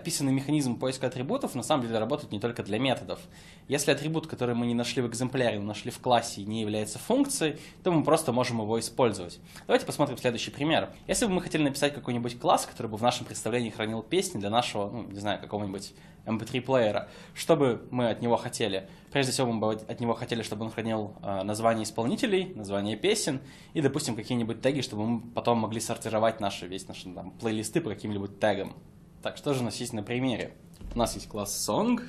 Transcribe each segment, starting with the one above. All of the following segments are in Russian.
описанный механизм поиска атрибутов на самом деле работает не только для методов. Если атрибут, который мы не нашли в экземпляре, но нашли в классе и не является функцией, то мы просто можем его использовать. Давайте посмотрим следующий пример. Если бы мы хотели написать какой-нибудь класс, который бы в нашем представлении хранил песни для нашего, ну, не знаю, какого-нибудь MP3-плеера, что бы мы от него хотели? Прежде всего, мы бы от него хотели, чтобы он хранил э, название исполнителей, название песен и, допустим, какие-нибудь теги, чтобы мы потом могли сортировать наши, весь наши там, плейлисты по каким-нибудь тегам. Так, что же у нас есть на примере? У нас есть класс song,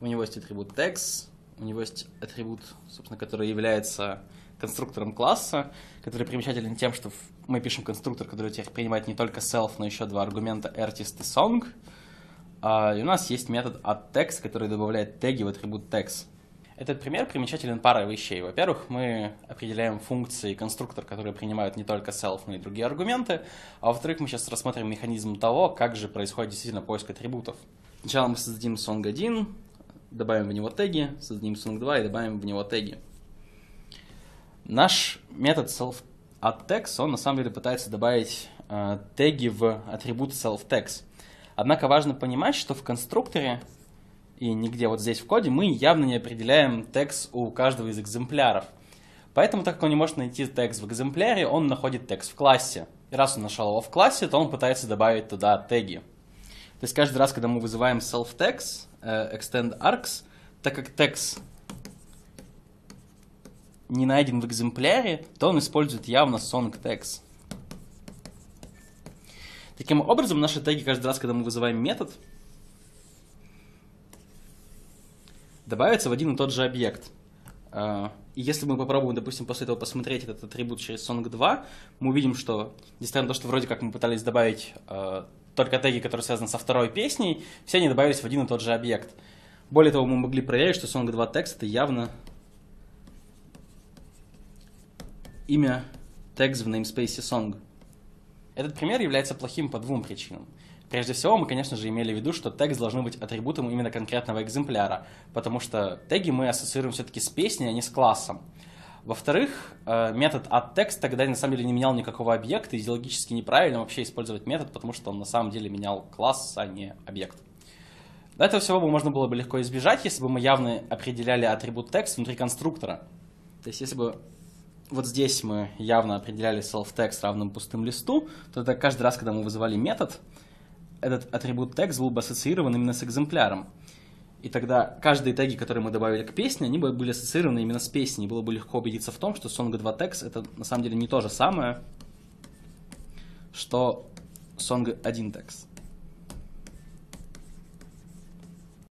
у него есть атрибут text, у него есть атрибут, собственно, который является конструктором класса, который примечателен тем, что мы пишем конструктор, который теперь принимает не только self, но еще два аргумента artist и song. А, и у нас есть метод addText, который добавляет теги в атрибут text. Этот пример примечателен парой вещей. Во-первых, мы определяем функции конструктор, которые принимают не только self, но и другие аргументы. А во-вторых, мы сейчас рассмотрим механизм того, как же происходит действительно поиск атрибутов. Сначала мы создадим song1, добавим в него теги, создадим song2 и добавим в него теги. Наш метод self он на самом деле пытается добавить э, теги в атрибут self-text. Однако важно понимать, что в конструкторе и нигде вот здесь в коде, мы явно не определяем текст у каждого из экземпляров. Поэтому, так как он не может найти текст в экземпляре, он находит текст в классе. И раз он нашел его в классе, то он пытается добавить туда теги. То есть каждый раз, когда мы вызываем self-text, э, extend args, так как текст не найден в экземпляре, то он использует явно song text. Таким образом, наши теги каждый раз, когда мы вызываем метод, добавится в один и тот же объект. А, и если мы попробуем, допустим, после этого посмотреть этот атрибут через Song 2, мы увидим, что, несмотря на то, что вроде как мы пытались добавить э, только теги, которые связаны со второй песней, все они добавились в один и тот же объект. Более того, мы могли проверить, что Song 2 текст это явно имя текст в namespace Song. Этот пример является плохим по двум причинам. Прежде всего, мы, конечно же, имели в виду, что текст должен быть атрибутом именно конкретного экземпляра, потому что теги мы ассоциируем все-таки с песней, а не с классом. Во-вторых, э, метод addText тогда на самом деле не менял никакого объекта, идеологически неправильно вообще использовать метод, потому что он на самом деле менял класс, а не объект. Этого всего бы можно было бы легко избежать, если бы мы явно определяли атрибут text внутри конструктора. То есть если бы вот здесь мы явно определяли self-text равным пустым листу, то тогда каждый раз, когда мы вызывали метод, этот атрибут text был бы ассоциирован именно с экземпляром. И тогда каждые теги, которые мы добавили к песне, они бы были ассоциированы именно с песней. И было бы легко убедиться в том, что Song 2 text это на самом деле не то же самое, что Song 1 text.